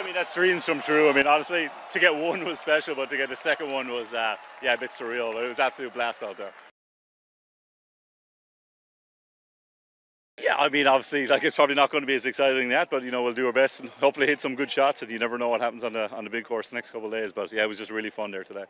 I mean, that's dreams come true. I mean, honestly, to get one was special, but to get the second one was, uh, yeah, a bit surreal. But It was absolute blast out there. Yeah, I mean, obviously, like it's probably not going to be as exciting as that, but you know, we'll do our best and hopefully hit some good shots. And you never know what happens on the on the big course the next couple of days. But yeah, it was just really fun there today.